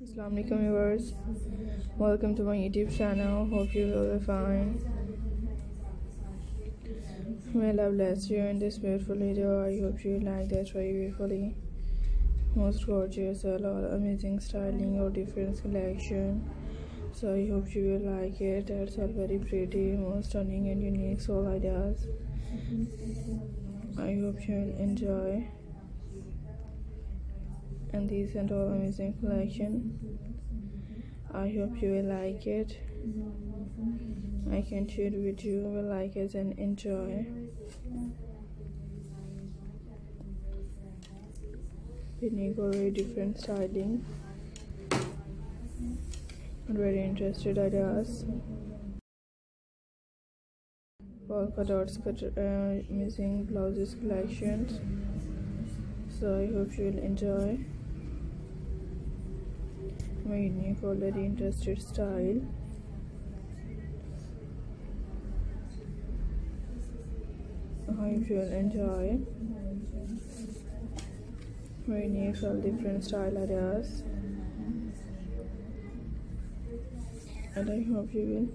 Assalamualaikum viewers. Welcome to my youtube channel. Hope you will be fine. May love bless you in this beautiful video. I hope you like that very beautifully. Most gorgeous a lot amazing styling or different collection so i hope you will like it. That's all very pretty most stunning and unique soul ideas i hope you will enjoy and these and all amazing collection. I hope you will like it. I can share with you will like it and enjoy. Very different styling. Very interested ideas polka dots uh, amazing blouses collections. So i hope you will enjoy my unique already interested style. I hope you will enjoy. My unique all different style ideas and I hope you will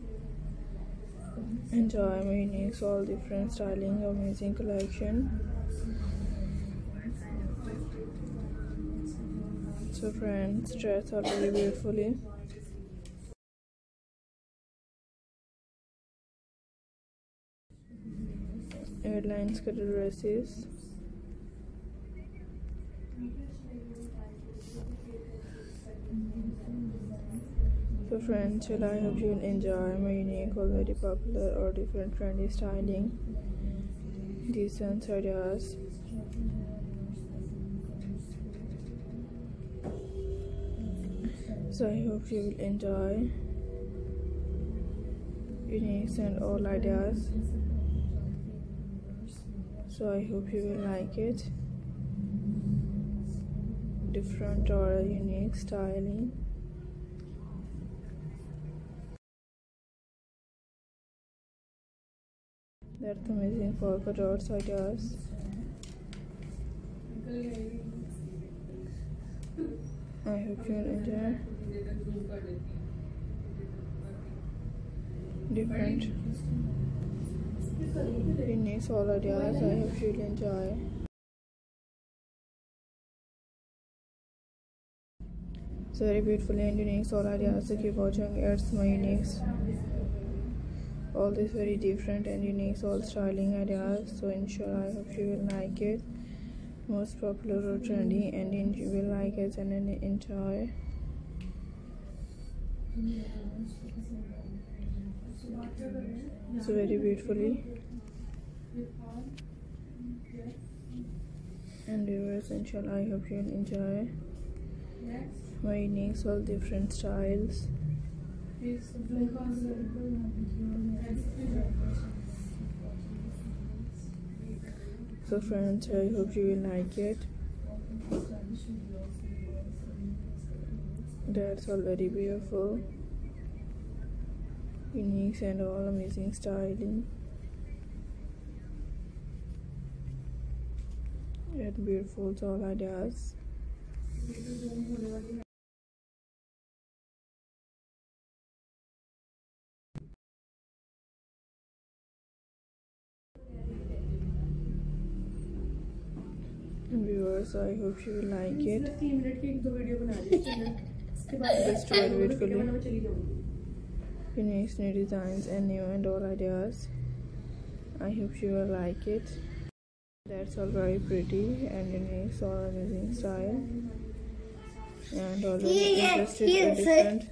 enjoy. My unique all different styling amazing collection so friends dress are very beautifully. A-line cut dresses so friends well i hope you will enjoy my unique very popular or different trendy styling. Decent ideas so i hope you will enjoy unique and all ideas. So i hope you will like it. Different or unique styling. That's amazing for polka dots ideas I hope you will enjoy different unique all ideas. I hope you will enjoy. So very beautiful and unique all ideas. So keep watching. It's my unique. All these very different and unique all styling ideas. So inshallah, I hope you will like it most popular or trendy and you will like it and enjoy. So very beautifully. And viewers inshallah i hope you enjoy. My unique all different styles so friends i hope you will like it. That's all very beautiful. Unique and all amazing styling. And beautiful all ideas viewers i hope you will like it. just wait for unique new designs and new and all ideas. I hope you will like it. That's all very pretty and unique so amazing style. And already interested in different